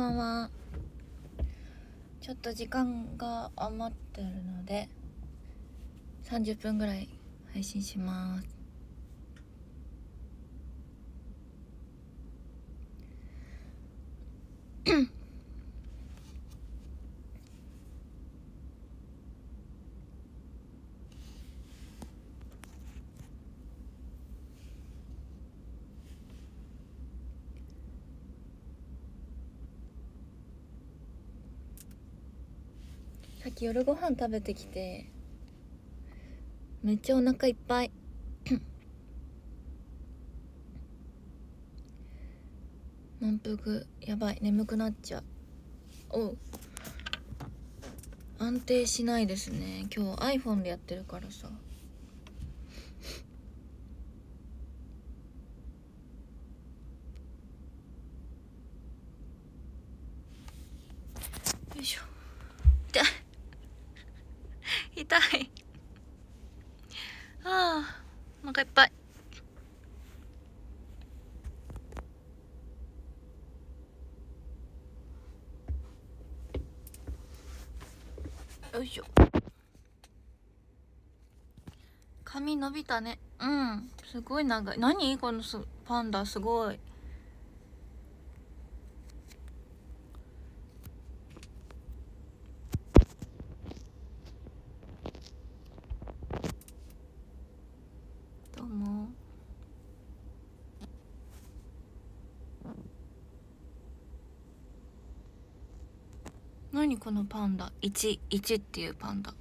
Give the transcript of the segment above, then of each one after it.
ばんは。ちょっと時間が余ってるので30分ぐらい配信しますさっき夜ご飯食べてきてめっちゃお腹いっぱい。満腹やばい。眠くなっちゃう。おう。安定しないですね。今日 iPhone でやってるからさよいしょ痛い痛いああお腹いっぱいよいしょ髪伸びたね。うん。すごい長い。何？このすパンダ。すごい。どうも。何このパンダ？11っていうパンダ。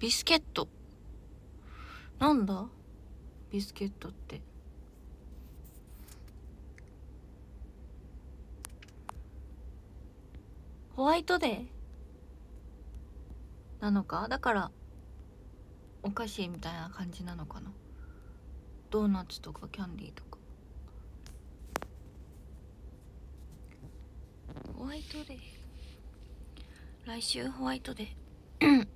ビスケット。なんだ？ビスケットって。ホワイトデー？なのか？だからお菓子みたいな感じなのかな？ドーナツとかキャンディーとか。ホワイトデー。来週ホワイトデー。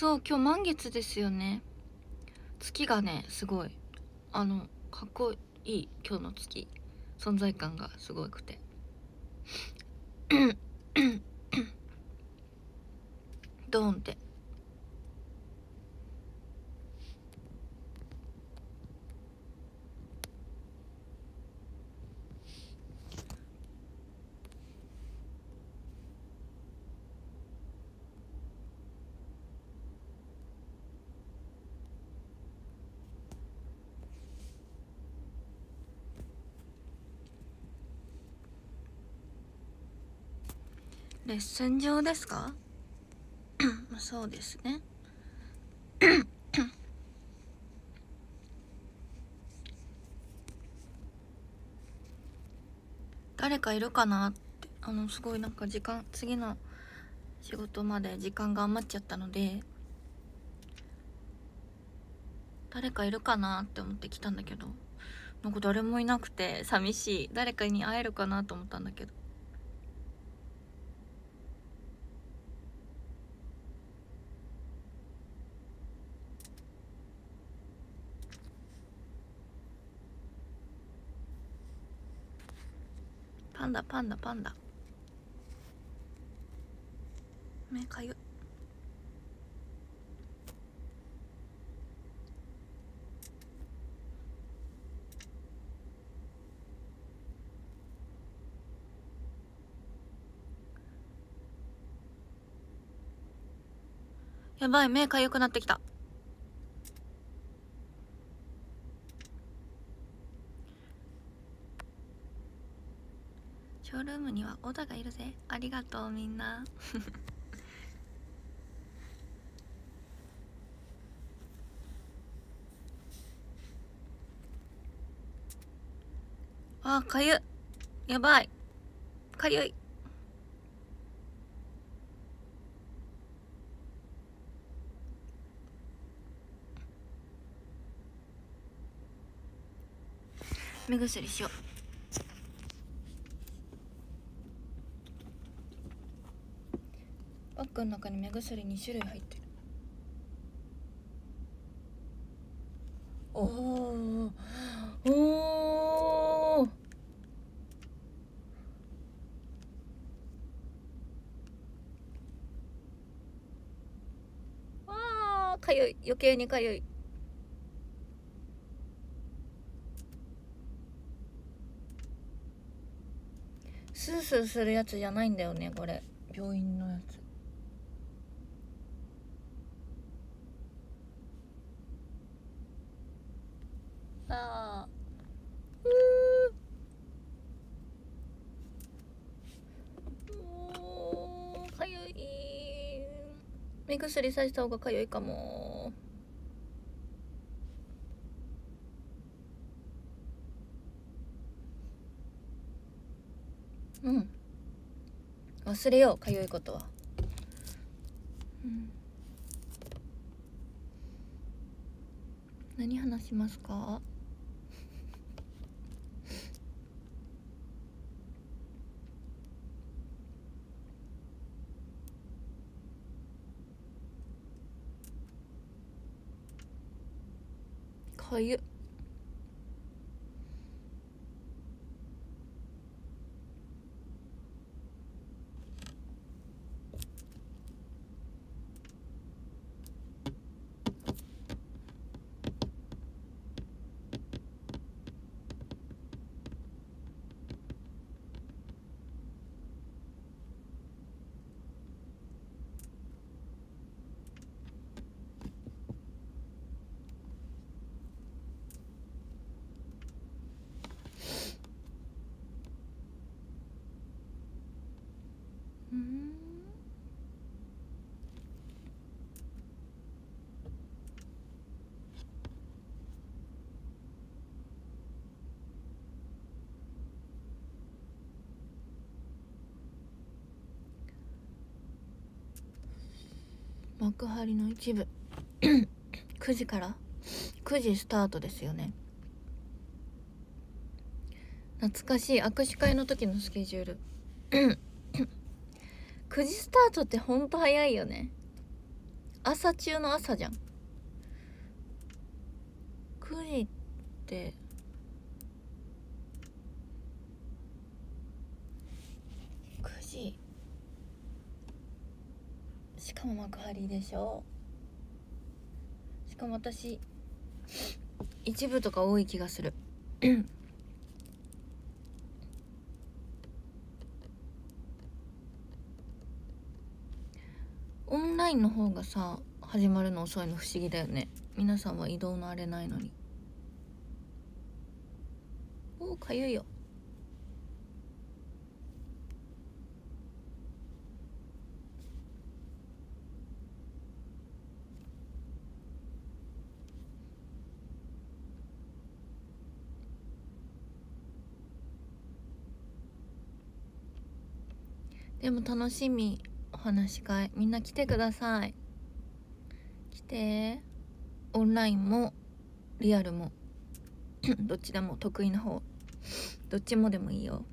そう今日満月ですよね。月がねすごい。あのかっこいい今日の月。存在感がすごくて。ドーンって。レッスン上ですか？そうですね。誰かいるかなって？あのすごいなんか時間次の仕事まで時間が余っちゃったので誰かいるかなって思って来たんだけどなんか誰もいなくて寂しい。誰かに会えるかなと思ったんだけど。ンダパンダパンダ。目かゆ。やばい目かゆくなってきた。ムにはオダがいるぜ。ありがとうみんな。あかゆ。やばい。かゆい。目薬しよう。ッグの中に目薬2種類入ってる。おおおおあーかゆい余計にかゆい。スースーするやつじゃないんだよねこれ。病院のやつあーうーもうかゆい目薬さした方がかゆいかも。うん。忘れようかゆいことは。うん。何話しますか？かゆうん。幕張の一部。9時から。9時スタートですよね。懐かしい。握手会の時のスケジュール。9時スタートってほんと早いよね。朝中の朝じゃん。9時って。9時。しかも幕張でしょ。しかも私一部とか多い気がするオンラインの方がさ始まるの遅いの不思議だよね。皆さんは移動のあれないのに。おおかゆいよ。でも楽しみ。話し会みんな来てください。来て。オンラインもリアルも。どっちでも得意な方。どっちもでもいいよ。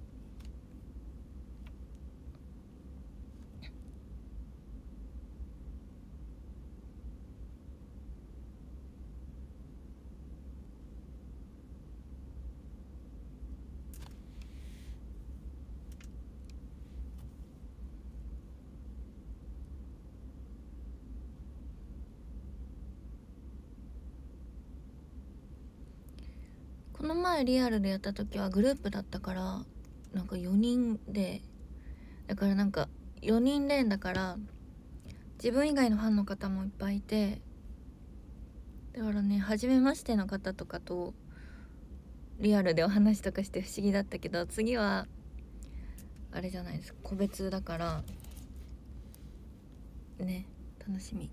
この前リアルでやった時はグループだったからなんか4人でだからなんか4人連だから自分以外のファンの方もいっぱいいてだからね初めましての方とかとリアルでお話とかして不思議だったけど次はあれじゃないですか個別だからね楽しみ。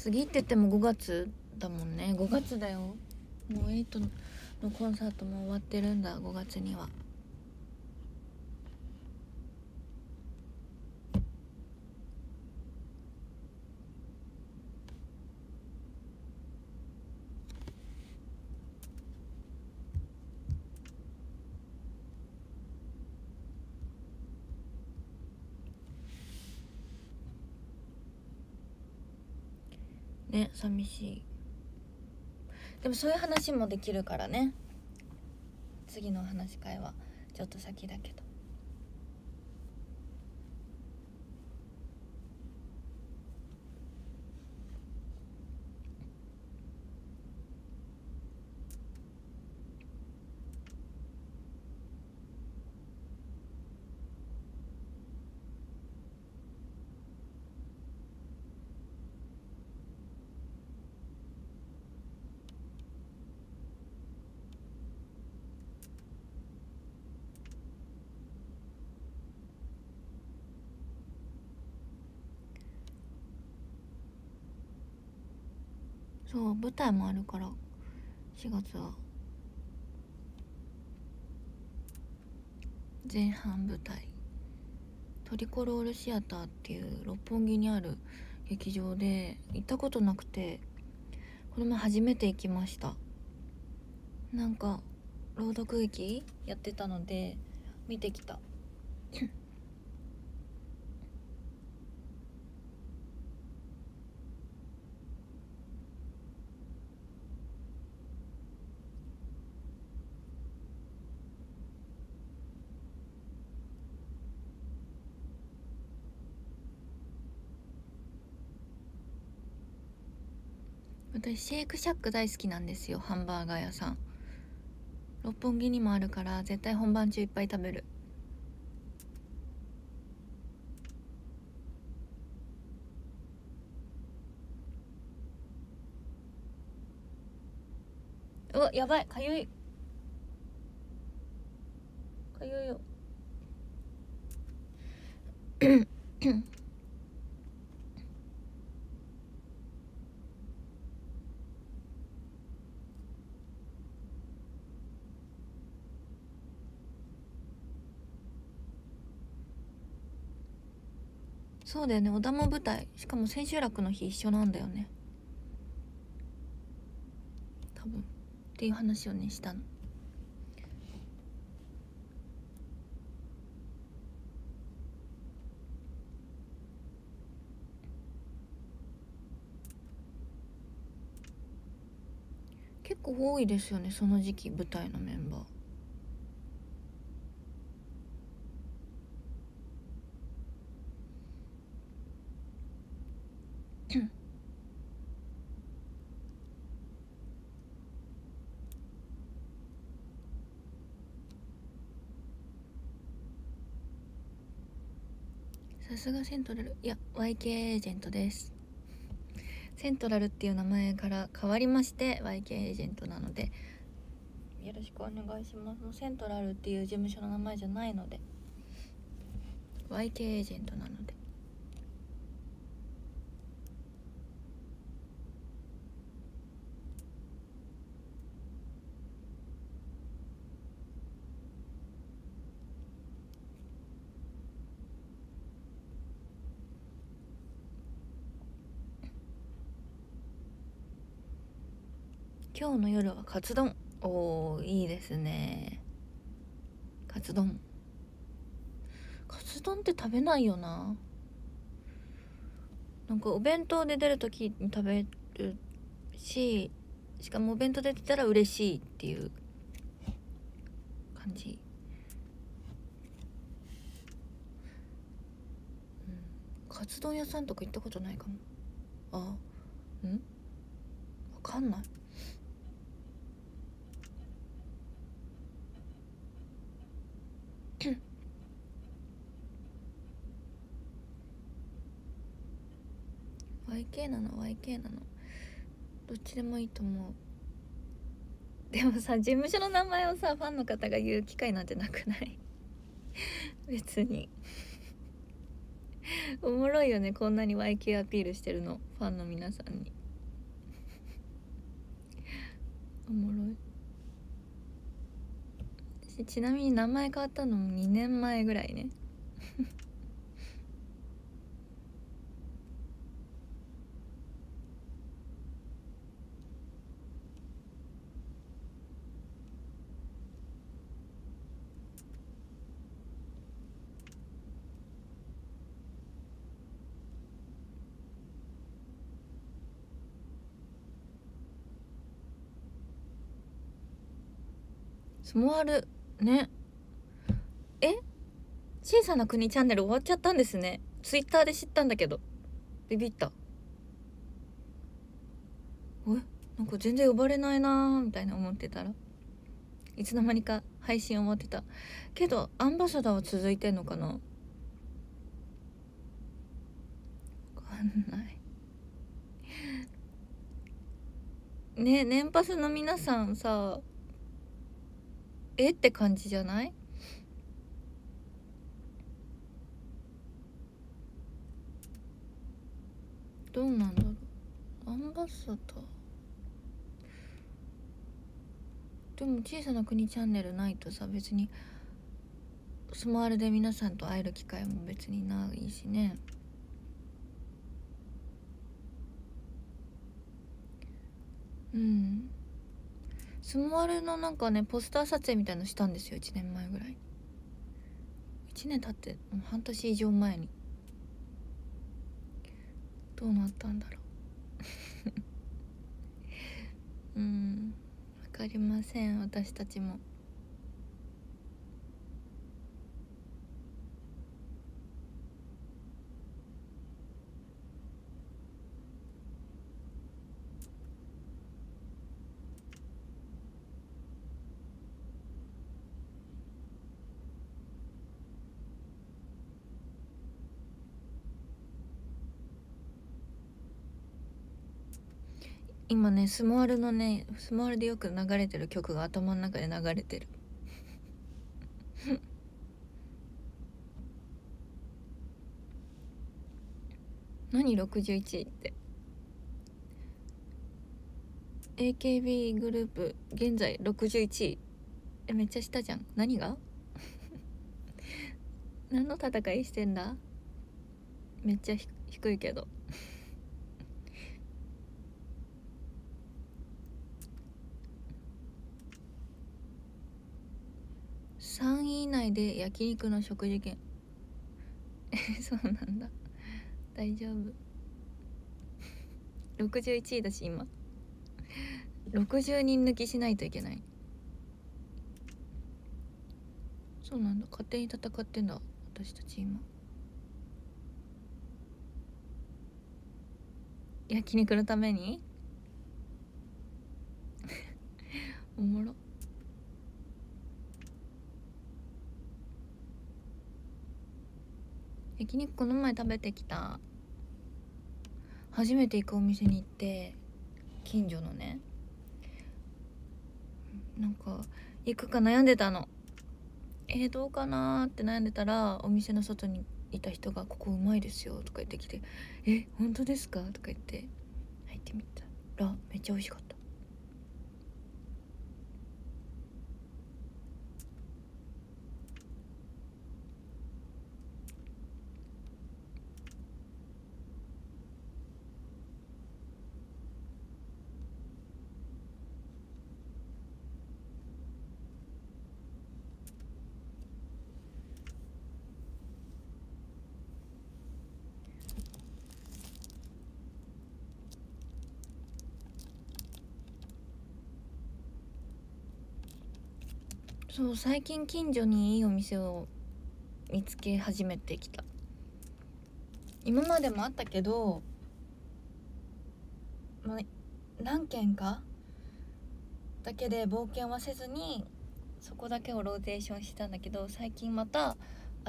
次って言っても5月だもんね。5月だよ。もう8のコンサートも終わってるんだ5月には。ね寂しい。でもそういう話もできるからね。次の話し会はちょっと先だけどそう舞台もあるから4月は。前半舞台。トリコロールシアターっていう六本木にある劇場で行ったことなくてこの前初めて行きました。なんか朗読劇やってたので見てきた。私シェイクシャック大好きなんですよハンバーガー屋さん。六本木にもあるから絶対本番中いっぱい食べる。うわやばいかゆい。かゆいよ。そうだよね。小田も舞台。しかも千秋楽の日一緒なんだよね。多分。っていう話をねしたの。結構多いですよねその時期舞台のメンバー。さすがセントラル。いや YK エージェントです。セントラルっていう名前から変わりまして YK エージェントなので。よろしくお願いします。セントラルっていう事務所の名前じゃないので。YK エージェントなので。今日の夜はカツ丼。おーいいですね。カツ丼。カツ丼って食べないよな。なんかお弁当で出る時に食べるししかもお弁当で出たら嬉しいっていう感じ、うん、カツ丼屋さんとか行ったことないかも。あうん？わかんない。YK なの YK なの。どっちでもいいと思う。でもさ事務所の名前をさファンの方が言う機会なんてなくない？別に。おもろいよねこんなに YK アピールしてるの。ファンの皆さんに。おもろい。私ちなみに名前変わったのも2年前ぐらいね。スモアルね。え？小さな国チャンネル終わっちゃったんですね。ツイッターで知ったんだけど。ビビった。えなんか全然呼ばれないなーみたいな思ってたら。いつの間にか配信終わってた。けどアンバサダーは続いてんのかな？わかんない。ね年パスの皆さんさえ？って感じじゃない？どうなんだろう？アンバサダーでも小さな国チャンネルないとさ別に。スマールで皆さんと会える機会も別にないしね。うん。スモアルのなんかねポスター撮影みたいのしたんですよ1年前ぐらい。1年経ってもう半年以上前に。どうなったんだろう。うん分かりません私たちも。今ねスモールのねスモールでよく流れてる曲が頭の中で流れてる。何？61って。AKB グループ現在61位。えめっちゃ下じゃん。何が？何の戦いしてんだ？めっちゃ低いけど。3位以内で焼肉の食事券。え そうなんだ。大丈夫。61位だし今。60人抜きしないといけない。そうなんだ。勝手に戦ってんだ。私たち今。焼肉のために？おもろ。焼肉この前食べてきた初めて行くお店に行って近所のねなんか行くか悩んでたのえー、どうかなって悩んでたらお店の外にいた人が「ここうまいですよ」とか言ってきて「え本当ですか?」とか言って入ってみたらめっちゃ美味しかったそう最近近所にいいお店を見つけ始めてきた。今までもあったけど、まあ、何軒かだけで冒険はせずにそこだけをローテーションしてたんだけど最近また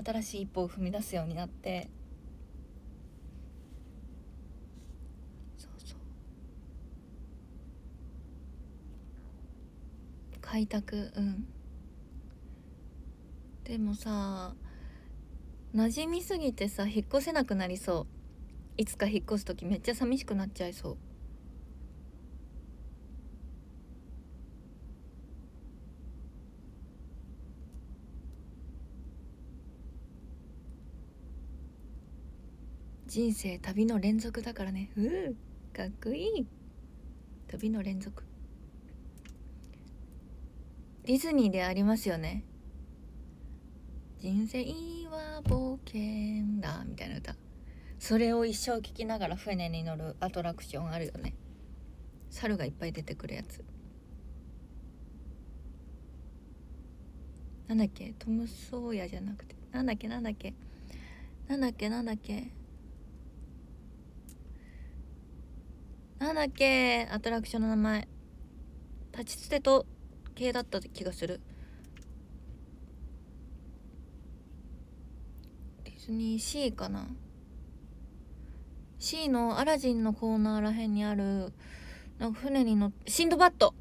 新しい一歩を踏み出すようになって。そうそう。開拓うん。でもさ馴染みすぎてさ引っ越せなくなりそう。いつか引っ越す時めっちゃ寂しくなっちゃいそう。人生旅の連続だからね。うーかっこいい。旅の連続。ディズニーでありますよね。人生は冒険だみたいな歌。それを一生聴きながら船に乗るアトラクションあるよね。猿がいっぱい出てくるやつ。なんだっけ？トム・ソーヤじゃなくて。なんだっけ？なんだっけ？なんだっけ？なんだっけ？なんだっけ？アトラクションの名前。立ちつてと系だった気がする。ディズニーシーかな。C のアラジンのコーナーらへんにあるなんか船に乗ってシンドバッド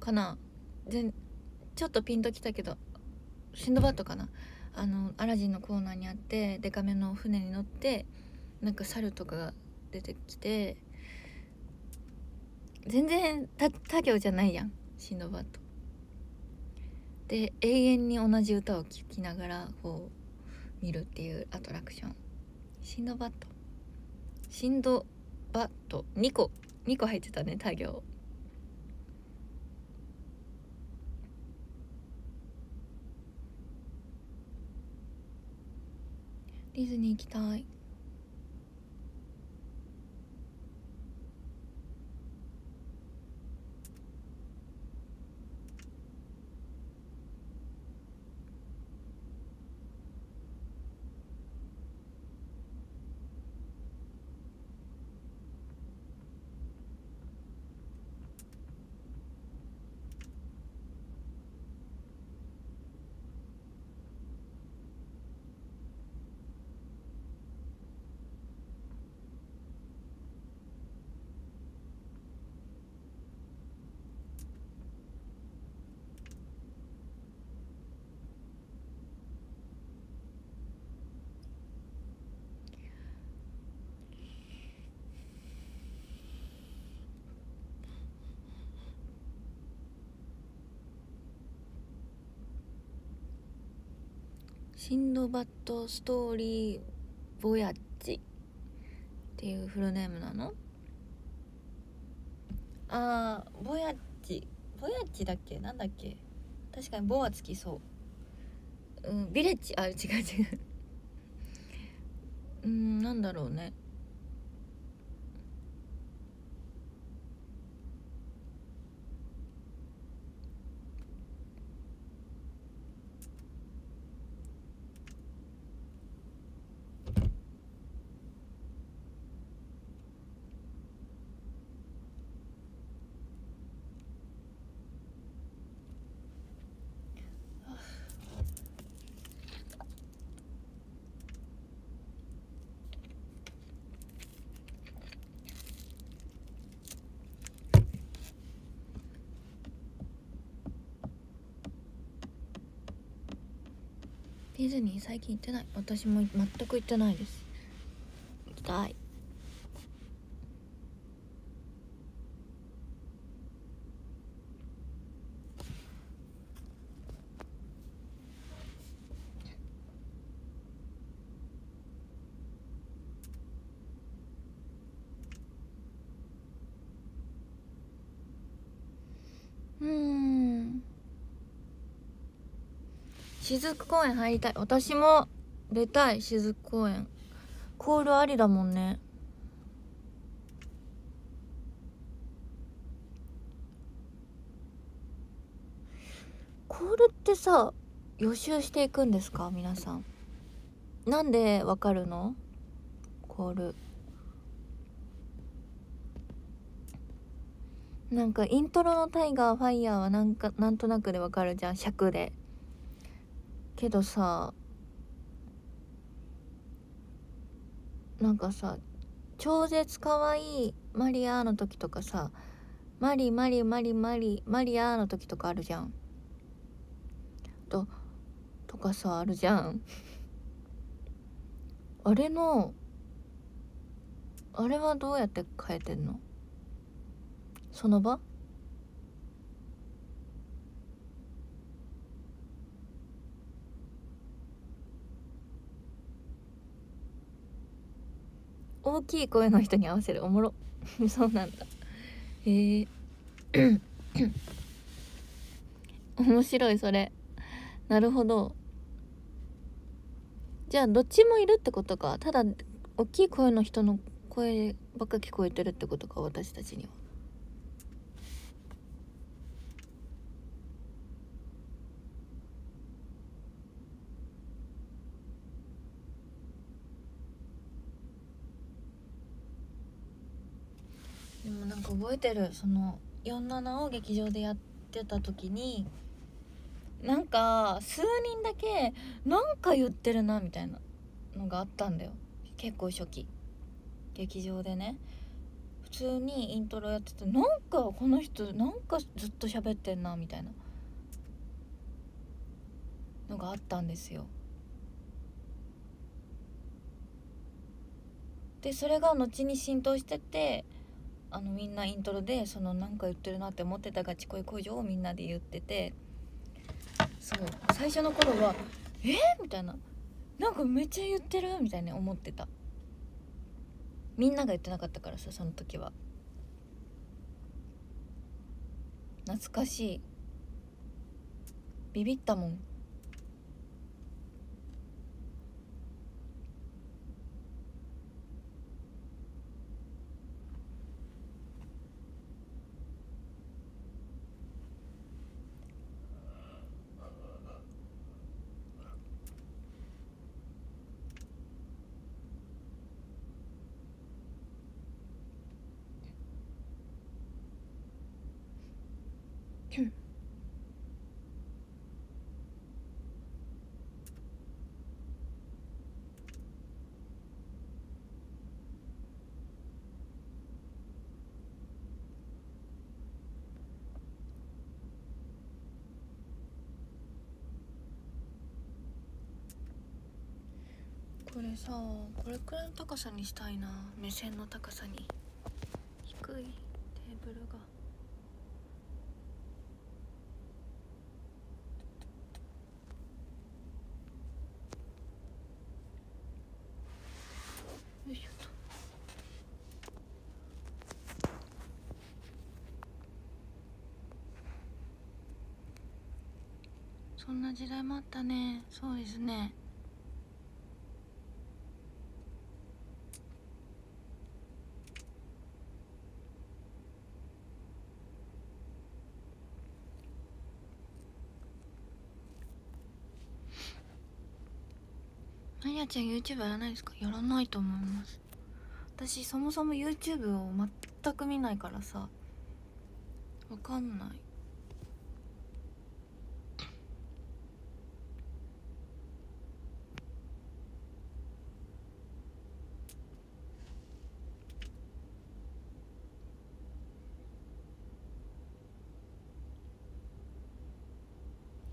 かな。全ちょっとピンときたけどシンドバッドかな。あのアラジンのコーナーにあってデカめの船に乗ってなんか猿とかが出てきて全然他他行じゃないやんシンドバッド。で永遠に同じ歌を聴きながらこう見るっていうアトラクション。シンドバッドシンドバッド2個。2個入ってたね他行ディズニー行きたい。シンドバッドストーリーボヤッジっていうフルネームなの？あーボヤッジ。ボヤッジだっけ？なんだっけ？確かにボはつきそう。うんビレッジ？あ違う違う。うんなんだろうねディズニー最近行ってない。私も全く行ってないです。行きたいうん雫公園入りたい。私も出たい雫公園。コールありだもんね。コールってさ予習していくんですか？皆さん。なんでわかるの？コール。なんかイントロの「 Tiger Fire」はなんかなんとなくでわかるじゃん。尺で。けどさなんかさ超絶かわいいマリアーの時とかさマリマリマリマリマリアーの時とかあるじゃん。ととかさあるじゃん。あれのあれはどうやって変えてんの？その場？大きい声の人に合わせる。おもろ。そうなんだ。へえ 面白いそれ。なるほど。じゃあどっちもいるってことか。ただ大きい声の人の声ばっか聞こえてるってことか私たちにはでもなんか覚えてる。その47を劇場でやってた時になんか数人だけなんか言ってるなみたいなのがあったんだよ。結構初期。劇場でね。普通にイントロやっててなんかこの人なんかずっと喋ってんなみたいな。のがあったんですよ。でそれが後に浸透しててあのみんなイントロでそのなんか言ってるなって思ってたガチ恋工場をみんなで言っててそう最初の頃は「え？みたいな。なんかめっちゃ言ってる？みたいに思ってた。みんなが言ってなかったからさその時は。懐かしい。ビビったもん。これさこれくらいの高さにしたいな。目線の高さに。低いテーブルが。よいしょと。そんな時代もあったね。そうですね。やちゃん YouTube やらないですか？やらないと思います。私そもそも YouTube を全く見ないからさ。わかんない。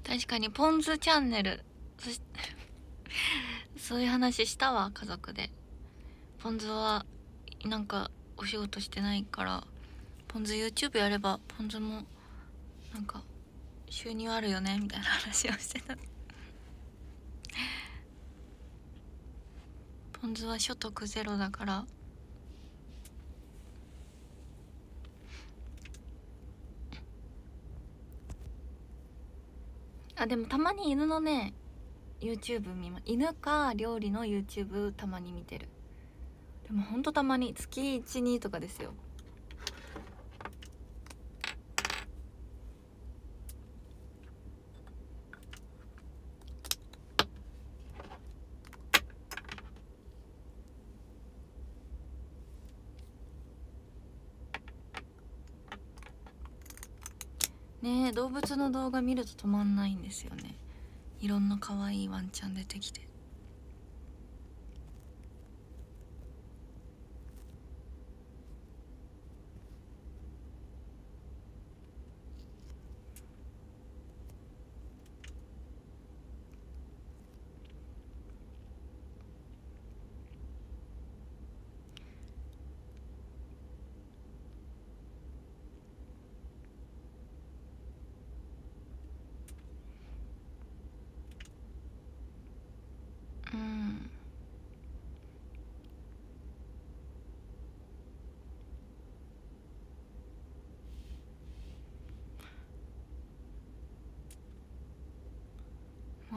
確かにポン酢チャンネル。そしそういう話したわ家族で。ポン酢はなんかお仕事してないからポン酢 YouTube やればポン酢もなんか収入あるよねみたいな話をしてた。ポン酢は所得ゼロだから。あでもたまに犬のね YouTube 見ま犬か料理の YouTube たまに見てる。でもほんとたまに月12とかですよ。ねえ動物の動画見ると止まんないんですよね。いろんな可愛いワンちゃん出てきて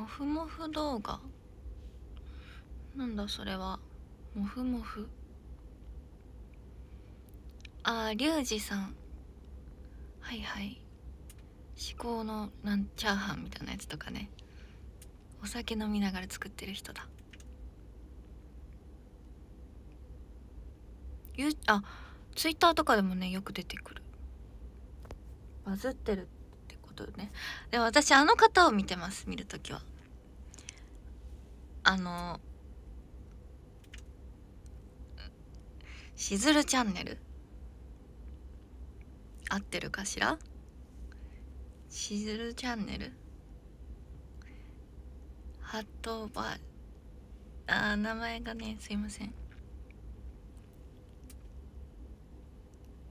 もふもふ動画。なんだそれは。もふもふあーリュウジさん。はいはい。至高のなんチャーハンみたいなやつとかね。お酒飲みながら作ってる人だ。ゆあツイッターとかでもねよく出てくる。バズってるってことね。でも私あの方を見てます見るときは。あのしずるチャンネル？合ってるかしら？しずるチャンネル？ハットバあ名前がねすいません。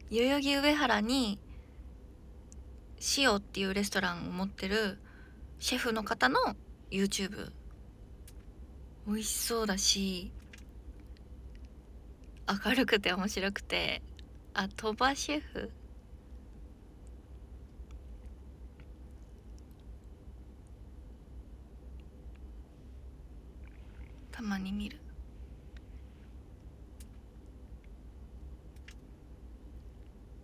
代々木上原に塩っていうレストランを持ってるシェフの方の YouTube 美味しそうだし明るくて面白くてあ鳥羽シェフ。たまに見る。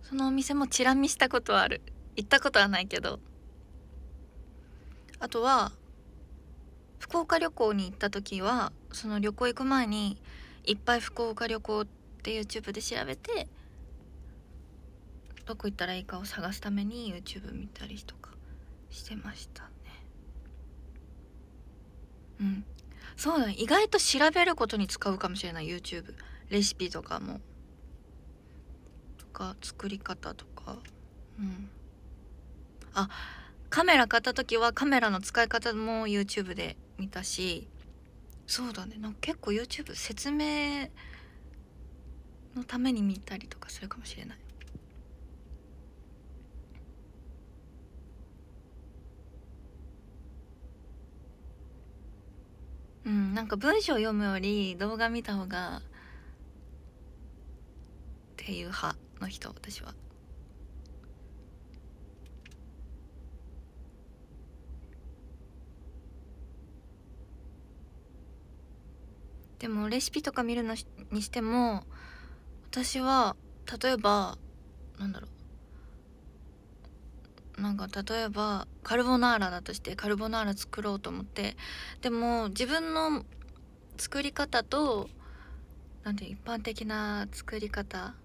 そのお店もチラ見したことはある。行ったことはないけど。あとは福岡旅行に行った時はその旅行行く前にいっぱい福岡旅行って YouTube で調べてどこ行ったらいいかを探すために YouTube 見たりとかしてましたね。うん。そうだね。意外と調べることに使うかもしれない。YouTube レシピとかも。とか作り方とか。うん。あカメラ買った時はカメラの使い方も YouTube で見たしそうだね。なんか結構 YouTube 説明のために見たりとかするかもしれない。うんなんか文章読むより動画見た方がっていう派の人私は。でもレシピとか見るのにしても私は例えばなんだろう。なんか例えばカルボナーラだとしてカルボナーラ作ろうと思って。でも自分の作り方となんて一般的な作り方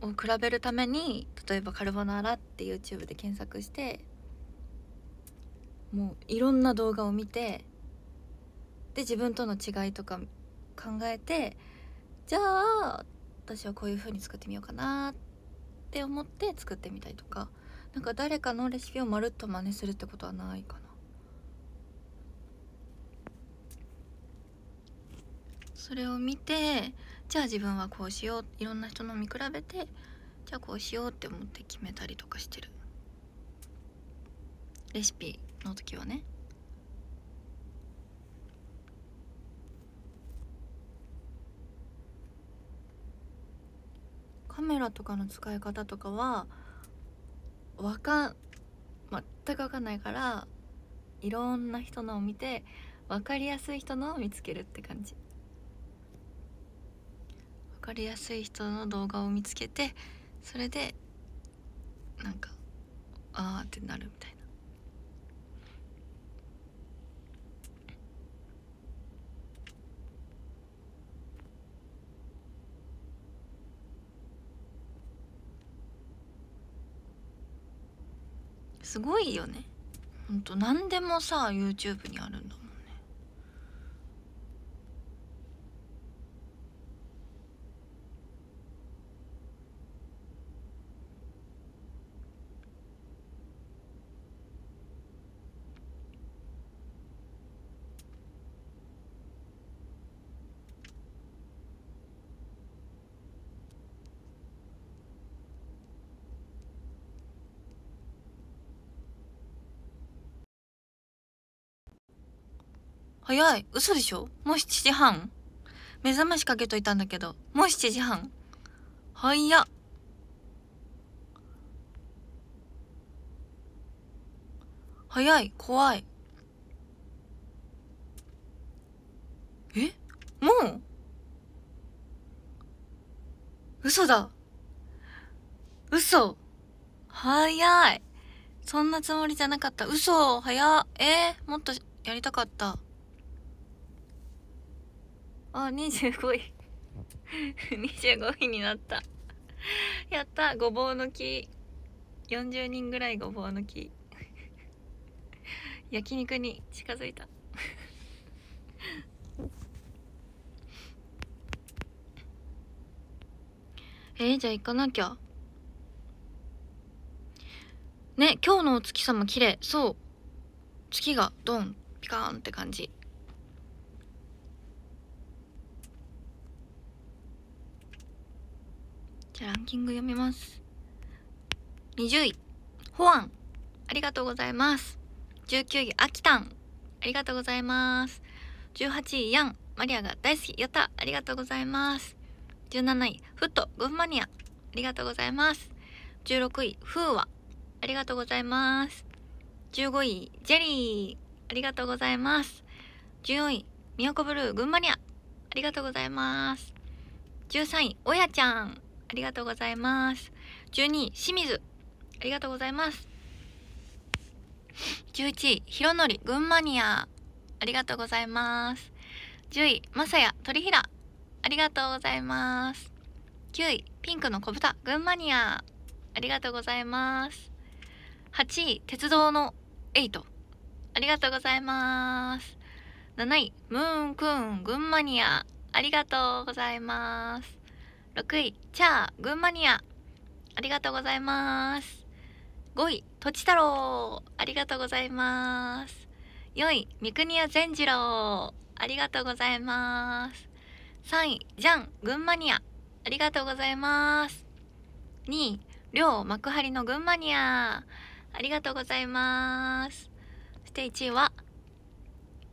を比べるために例えばカルボナーラって YouTube で検索してもういろんな動画を見てで自分との違いとか考えてじゃあ私はこういう風に作ってみようかなって思って作ってみたりとかなんか誰かのレシピをまるっと真似するってことはないかな。それを見てじゃあ自分はこうしよういろんな人の見比べてじゃあこうしようって思って決めたりとかしてる。レシピの時はね。カメラとかの使い方とかはわかん全くわかんないからいろんな人のを見て分かりやすい人のを見つけるって感じ。分かりやすい人の動画を見つけてそれでなんかああってなるみたいな。すごいよね。ほんと何でもさ YouTube にあるんだもん。早い。嘘でしょ？もう7時半？目覚ましかけといたんだけど。もう7時半？早っ。早い。怖い。え？もう？嘘だ。嘘。早い。そんなつもりじゃなかった。嘘。早え？ー、もっとやりたかった。あ25位。25位になった。やった。ごぼうの木。40人ぐらいごぼうの木。焼肉に近づいた。えー、じゃあ行かなきゃ。ね今日のお月様綺麗。そう。月がドン。ピカーンって感じ。じゃあランキング読みます。20位。ホアン。ありがとうございます。19位アキタン。ありがとうございます。18位ヤン。マリアが大好き。やった。ありがとうございます。17位フット。群馬ニア。ありがとうございます。16位フーワ。ありがとうございます。15位ジェリー。ありがとうございます。14位みよこブルー。群馬ニア。ありがとうございます。13位おやちゃん。ありがとうございます。12位清水。ありがとうございます。11位ひろのり群馬ニア。ありがとうございます。10位まさや鳥平。ありがとうございます。9位ピンクの小豚。群馬ニア。ありがとうございます。8位鉄道の8ありがとうございます。7位ムーンくん群馬ニア。ありがとうございます。6位チャー群馬ニア。ありがとうございます。5位とち太郎ありがとうございます。4位三国屋善次郎。ありがとうございます。3位じゃん群馬ニア。ありがとうございます。2位りょう幕張の群馬ニア。ありがとうございます。そして1位は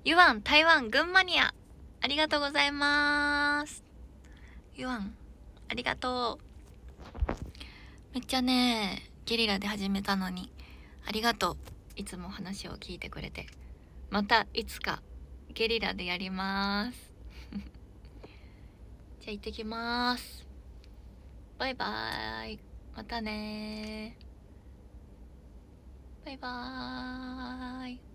ユアン台湾群馬ニア。ありがとうございます。ユアン。ありがとう。めっちゃねゲリラで始めたのに。ありがとう。いつも話を聞いてくれて。またいつかゲリラでやります。じゃあ行ってきます。バイバーイ。またねバイバーイ。